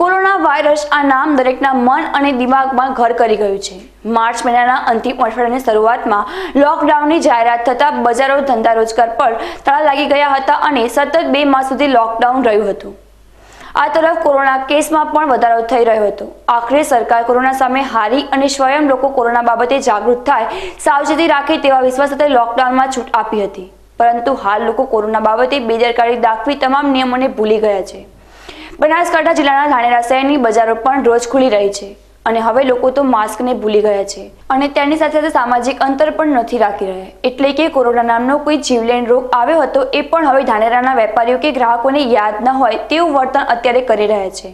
Corona virus આ નામ દરેકના મન અને દિમાગમાં ઘર કરી ગયું છે. માર્ચ મહિનાના અંતિમ અઠવાડિયાની શરૂઆતમાં લોકડાઉનની જાહેરાત થતાં બજારો ધંધા રોજગાર પર તાળા લાગી ગયા હતા અને સતત બે માસ સુધી લોકડાઉન રહ્યું હતું. આ તરફ કોરોના કેસમાં પણ વધારો થઈ રહ્યો હતો. આખરે સરકાર કોરોના સામે હારી અને સ્વયં લોકો કોરોના બાબતે જાગૃત થાય, સાવચેતી રાખે તેવા વિશ્વાસ સાથે લોકડાઉનમાં છૂટ આપી હતી. પરંતુ હાલ લોકો કોરોના બાબતે બેદરકારી દાખવી તમામ નિયમોને ભૂલી ગયા છે. બનાસકાંઠા જિલ્લાના ધાનેરા શહેરની બજારો પણ રોજ ખુલી રહી છે અને હવે લોકો તો માસ્કને ભૂલી ગયા છે. અને તેની સાથે સાથે સામાજિક અંતર પણ નથી રાખી રહ્યા એટલે કે કોરોના નામનો કોઈ જીવલેણ રોગ આવ્યો હતો એ પણ હવે ધાનેરાના વેપારીઓ કે ગ્રાહકોને યાદ ન હોય તેવું વર્તન અત્યારે કરી રહ્યા છે.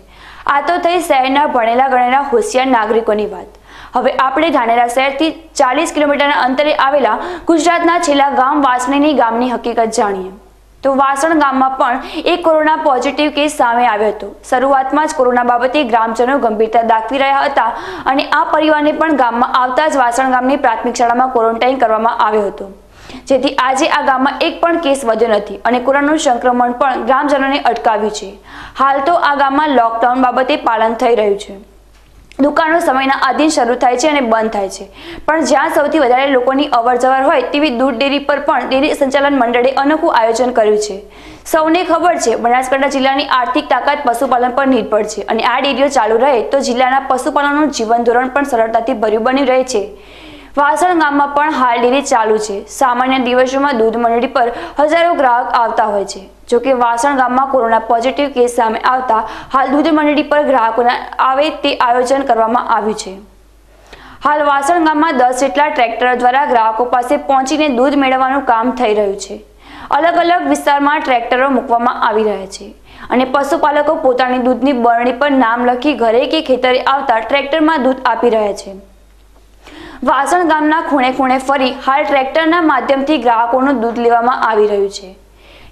આ તો થઈ શહેરના ભણેલા ગણેલા હોશિયાર નાગરિકોની વાત. હવે આપણે ધાનેરા શહેરથી ચાલીસ કિલોમીટરના અંતરે આવેલા ગુજરાતના છેલ્લા ગામ વાસણીની ગામની હકીકત જાણીએ. તો વાસણ ગામમાં પણ એક કોરોના પોઝિટિવ કેસ સામે આવ્યો હતો. શરૂઆતમાં જ કોરોના બાબતે ગ્રામજનો ગંભીરતા દાખવી રહ્યા હતા અને આ પરિવારને પણ ગામમાં આવતા જ વાસણ ગામની પ્રાથમિક શાળામાં ક્વોરન્ટાઇન કરવામાં આવ્યો હતો. જેથી આજે આ ગામમાં એક પણ કેસ વધ્યો નથી અને કોરોનાનું સંક્રમણ પણ ગ્રામજનોને અટકાવ્યું છે. હાલ તો આ ગામમાં લોકડાઉન બાબતે પાલન થઈ રહ્યું છે. દુકાનો સમયના આધીન શરૂ થાય છે અને બંધ થાય છે. પણ જ્યાં સૌથી વધારે લોકોની અવર જવર હોય તેવી દૂધ ડેરી પર પણ ડેરી સંચાલન મંડળે અનોખું આયોજન કર્યું છે. સૌને ખબર છે, બનાસકાંઠા જિલ્લાની આર્થિક તાકાત પશુપાલન પર નિર્ભર છે અને આ ડેરીઓ ચાલુ રહે તો જિલ્લાના પશુપાલનનું જીવન ધોરણ પણ સરળતાથી ભર્યું બની રહે છે. વાસણ ગામમાં પણ હાલ ડેરી ચાલુ છે. સામાન્ય દિવસોમાં દૂધ મંડળી પર હજારો ગ્રાહક આવતા હોય છે. જોકે વાસણ ગામમાં કોરોના પોઝિટિવ કેસ સામે આવતા હાલ દૂધ મંડળી પર ગ્રાહકોના આવે તે આયોજન કરવામાં આવ્યું છે. હાલ વાસણ ગામમાં દસ જેટલા ટ્રેક્ટર દ્વારા ગ્રાહકો પાસે પહોંચીને દૂધ મેળવવાનું કામ થઈ રહ્યું છે. અલગ અલગ વિસ્તારમાં ટ્રેક્ટરો મૂકવામાં આવી રહ્યા છે અને પશુપાલકો પોતાની દૂધની બરણી પર નામ લખી ઘરે કે ખેતરે આવતા ટ્રેક્ટરમાં દૂધ આપી રહ્યા છે. વાસણ ગામના ખૂણે ખૂણે ફરી હાલ ટ્રેક્ટરના માધ્યમથી ગ્રાહકોનું દૂધ લેવામાં આવી રહ્યું છે.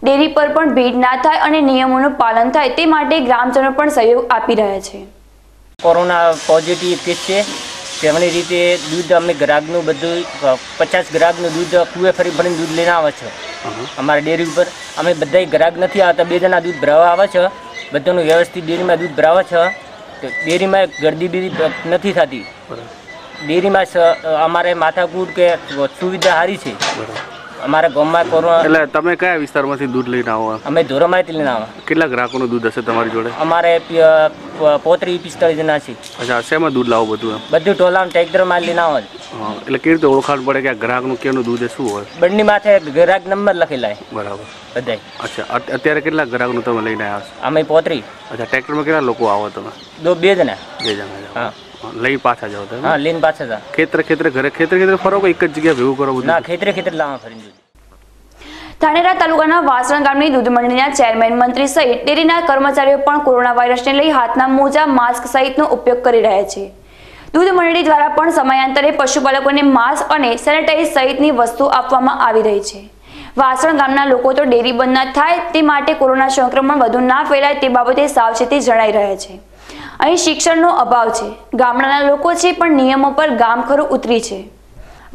ડેરી પર પણ ભીડ ના થાય અને નિયમોનું પાલન થાય તે માટે ગ્રામજનો પણ સહયોગ આપી રહ્યા છે. કોરોના પોઝિટિવ કેસ છે. તેમની રીતે દૂધ અમે ગ્રાહકનું બધું પચાસ ગ્રાહકનું દૂધ કુએ ફરી ભરીને દૂધ લઈને આવે છે. અમારા ડેરી ઉપર અમે બધા ગ્રાહક નથી આવતા બે જણા દૂધ ભરાવા આવે છે. બધાનું વ્યવસ્થિત ડેરીમાં દૂધ ભરાવે છે. તો ડેરીમાં ગરદી બીરી નથી થતી. ડેરીમાં અમારે માથાકૂટ કે સુવિધા સારી છે. અમારા ગામમાં કોરોના એટલે તમે કયા વિસ્તારમાંથી દૂધ લઈને આવો અમે ધોરમાથી લઈને આવો. કેટલા ગ્રાહકોનું દૂધ હશે તમારી જોડે? અમારે પ- પ- પોત્રીસ પિસ્તાળીસ જણા છે. અચ્છા શેમાં દૂધ લાવો બધું બધું ટોલામાં ટ્રેક્ટરમાં લઈને આવે એટલે કેવી રીતે ઓળખાણ પડે કે આ ગ્રાહકનું કેનું દૂધ શું હોય? બંને માથે ગ્રાહક નંબર લખેલા છે. બરાબર. બધાય. અચ્છા અત્યારે કેટલા ગ્રાહકનું તમે લઈને આવ્યા અમે પોતરી. અચ્છા ટ્રેક્ટરમાં કેટલા લોકો આવો તમે? દો બે જણા. બે જણા હા, લઈ પાછા જાવ તમે? હા લઈને પાછા હતા ખેતરે ખેતરે ઘરે ખેતરે ખેતરે ફરો કે એક જ જગ્યાએ ભેગું કરો બધું? ના ખેતરે ખેતરે લાવા ફરીને ધાનેરા તાલુકાના વાસણ ગામની દૂધ મંડળીના ચેરમેન મંત્રી સહિત ડેરીના કર્મચારીઓ પણ કોરોના વાયરસને લઈ હાથના મોજા માસ્ક સહિતનો ઉપયોગ કરી રહ્યા છે. દૂધ મંડળી દ્વારા પણ સમયાંતરે પશુપાલકોને માસ્ક અને સેનેટાઈઝ સહિતની વસ્તુ આપવામાં આવી રહી છે. વાસણ ગામના લોકો તો ડેરી બંધ ન થાય તે માટે કોરોના સંક્રમણ વધુ ના ફેલાય તે બાબતે સાવચેતી જણાઈ રહ્યા છે. અહીં શિક્ષણનો અભાવ છે. ગામડાના લોકો છે પણ નિયમો પર ગામ ખરું ઉતરી છે.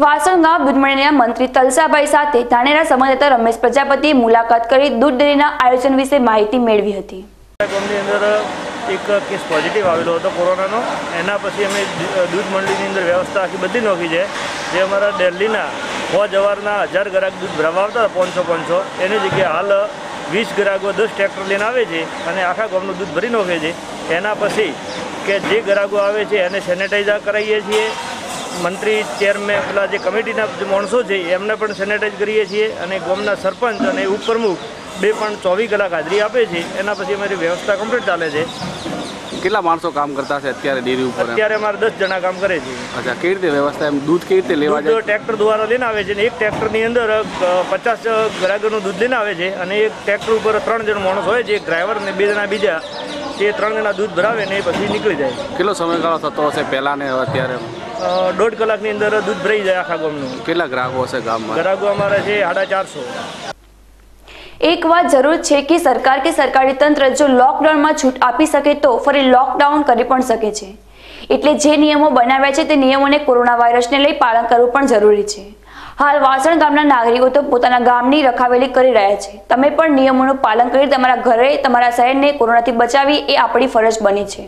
વાસણ ગામ દૂધ મંત્રી તલસાભાઈ સાથે ધાનેરા સંવાદદાતા રમેશ પ્રજાપતિએ મુલાકાત કરી દૂધ ડેરીના આયોજન વિશે માહિતી મેળવી હતી. અંદર એક કેસ પોઝિટિવ આવેલો હતો કોરોનાનો. એના પછી અમે દૂધ મંડળીની અંદર વ્યવસ્થા આખી બધી નોખી છે. જે અમારા દિલ્હીના સો જવારના હજાર ગ્રાહક દૂધ ભરાવા આવતા હતા, પાંચસો પાંચસો. એની જગ્યાએ હાલ વીસ ગ્રાહકો દસ ટ્રેક્ટર લઈને આવે છે અને આખા ગામનું દૂધ ભરી નાખે છે. એના પછી કે જે ગ્રાહકો આવે છે એને સેનેટાઈઝ કરાવીએ છીએ. મંત્રી ચેરમેન પેલા જે કમિટીના માણસો છે એમને પણ સેનેટાઈઝ કરીએ છીએ અને ગામના સરપંચ અને ઉપપ્રમુખ બે પણ ચોવીસ કલાક હાજરી આપે છે. એના પછી અમારી વ્યવસ્થા કમ્પ્લીટ ચાલે છે. કેટલા માણસો કામ કરતા છે અત્યારે ડેરી ઉપર અત્યારે અમારે દસ જણા કામ કરે છે. અચ્છા કેવી રીતે વ્યવસ્થા એમ? દૂધ કેવી રીતે લેવા જાય? ટ્રેક્ટર દ્વારા લઈને આવે છે અને એક ટ્રેક્ટરની અંદર પચાસ ગ્રાહકોનું દૂધ લઈને આવે છે અને એક ટ્રેક્ટર ઉપર ત્રણ જણ માણસ હોય છે એક ડ્રાઈવર અને બે જણા બીજા. તે ત્રણ જણા દૂધ ભરાવે ને એ પછી નીકળી જાય. કેટલો સમયગાળો થતો હશે પહેલા ને અત્યારે દોઢ કલાકની અંદર દૂધ ભરાઈ જાય આખા ગામનું. કેટલા ગ્રાહકો હશે ગામમાં? ગ્રાહકો અમારા છે સાડા ચારસો. એક વાત જરૂર છે કે સરકાર કે સરકારી તંત્ર જો લોકડાઉનમાં છૂટ આપી શકે તો ફરી લોકડાઉન કરી પણ શકે છે. એટલે જે નિયમો બનાવ્યા છે તે નિયમોને કોરોના વાયરસને લઈ પાલન કરવું પણ જરૂરી છે. હાલ વાસણ ગામના નાગરિકો તો પોતાના ગામની રખાવેલી કરી રહ્યા છે. તમે પણ નિયમોનું પાલન કરી તમારા ઘરે, તમારા શહેરને કોરોનાથી બચાવી એ આપણી ફરજ બની છે.